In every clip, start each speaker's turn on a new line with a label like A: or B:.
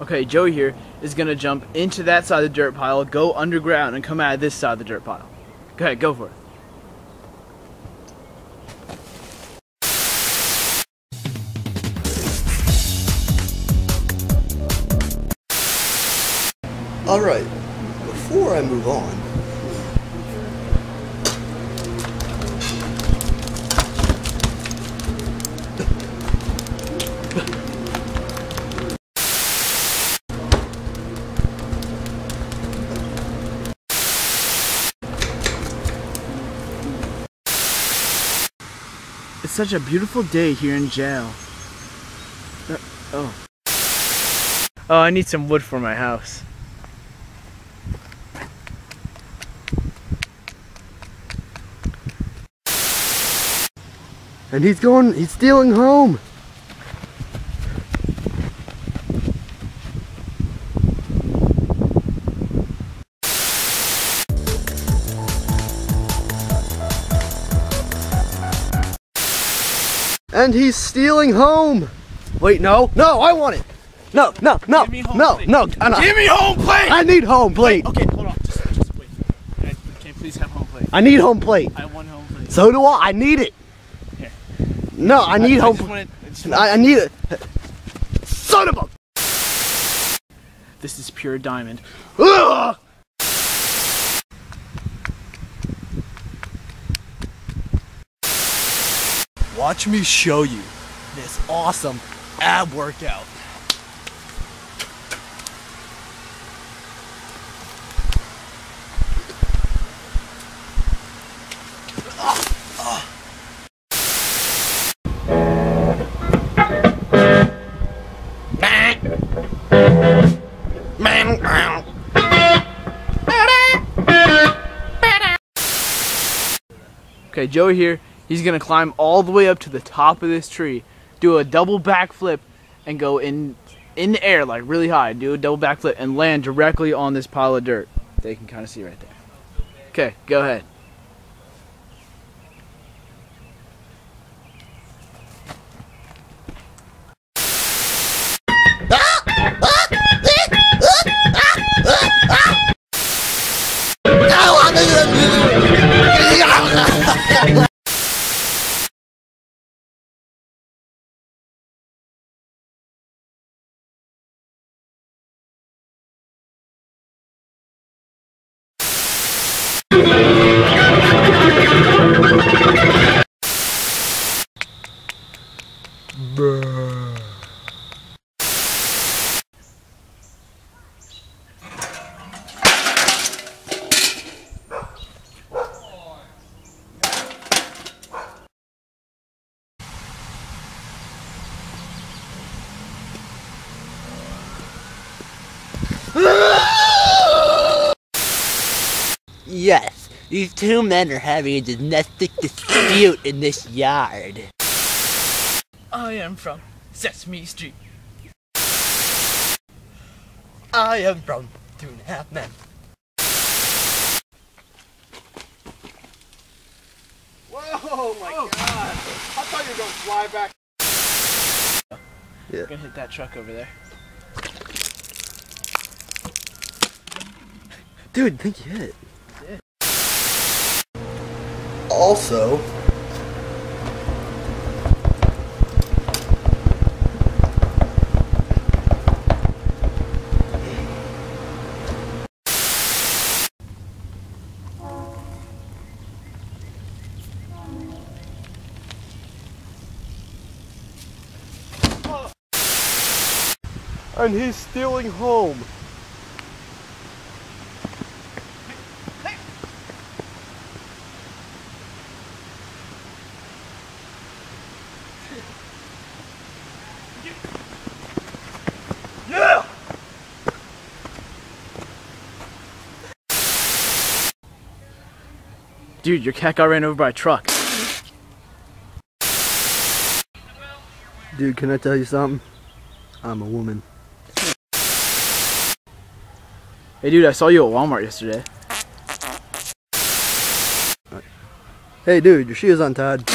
A: Okay, Joey here is gonna jump into that side of the dirt pile, go underground, and come out of this side of the dirt pile. Go ahead, go for it.
B: Alright, before I move on,
A: such a beautiful day here in jail. Uh, oh. Oh, I need some wood for my house.
B: and he's going, he's stealing home. And he's stealing home. Wait, no, no, I want it. No, no, no,
A: Give me home
B: no,
A: plate.
B: no, I'm
A: Give me home plate!
B: I need home plate.
A: Okay, hold on. Just, just wait. Can I, can I please have home plate?
B: I need home plate.
A: I want home plate.
B: So do I. I need it.
A: Here.
B: No, I need
A: I
B: home.
A: plate. I
B: I, I need it. Son of a.
A: This is pure diamond.
B: Ugh! Watch me show you this awesome ab workout.
A: Okay, Joey here. He's gonna climb all the way up to the top of this tree, do a double backflip, and go in in the air like really high. Do a double backflip and land directly on this pile of dirt. They can kind of see right there. Okay, go ahead.
C: Yes, these two men are having a domestic dispute in this yard.
A: I am from Sesame Street.
C: I am from Two and a Half Men.
B: Whoa, my oh. god. I thought you were going to fly back.
A: I'm gonna hit that truck over there.
B: Dude, I think you hit it. Also, and he's stealing home.
A: Dude, your cat got ran over by a truck.
B: Dude, can I tell you something? I'm a woman.
A: Hey, dude, I saw you at Walmart yesterday.
B: Hey, dude, your shoe is untied.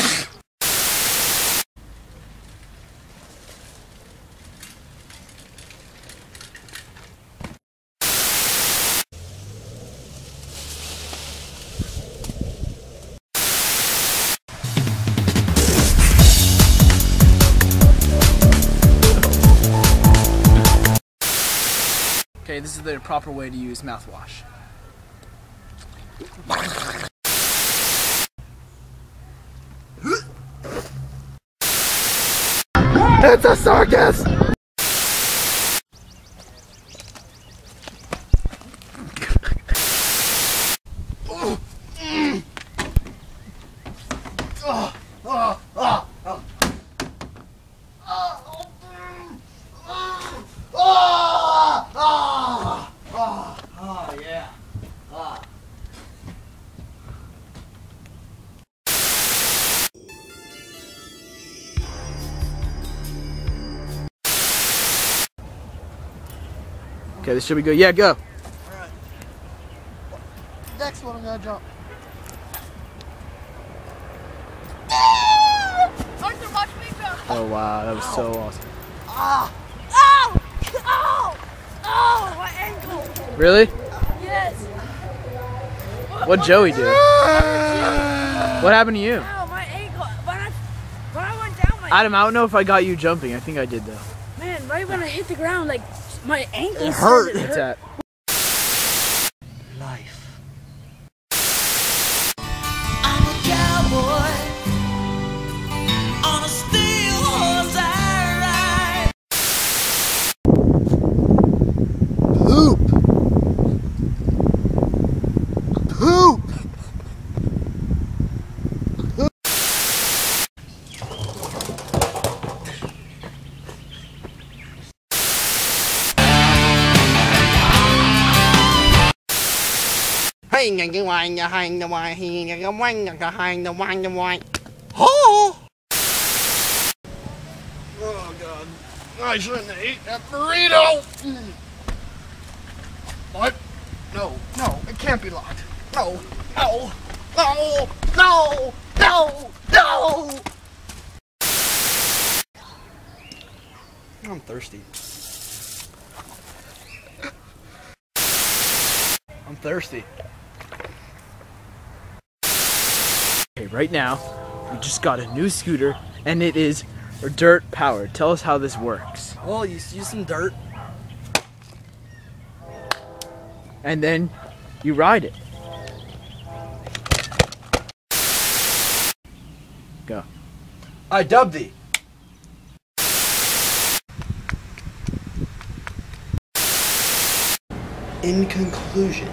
A: Okay, this is the proper way to use mouthwash.
B: It's a circus!
A: Okay, this should be good. Yeah, go.
B: Next one I'm gonna jump.
D: Arthur, watch me go.
A: Oh wow, that was so awesome.
D: Ow! Ow! Oh, my ankle.
A: Really?
D: Yes.
A: What Joey do? What happened to you?
D: Ow, my ankle. When I, when I went down, my
A: Adam, I don't know if I got you jumping. I think I did though.
D: man, right when I hit the ground, like my ankle
B: It hurt.
A: What's that?
C: Hai nhà ngoài thì nhà cái quanh nhà cái hai nhà ngoài nhà ngoài.
B: Oh! God. I shouldn't have that burrito! What? No, no, it can't be locked. No, no, no, no, no, no! I'm thirsty. I'm thirsty.
A: Okay, right now, we just got a new scooter, and it is dirt powered. Tell us how this works.
B: Well, you use some dirt.
A: And then you ride it. Go.
B: I dub thee. In conclusion,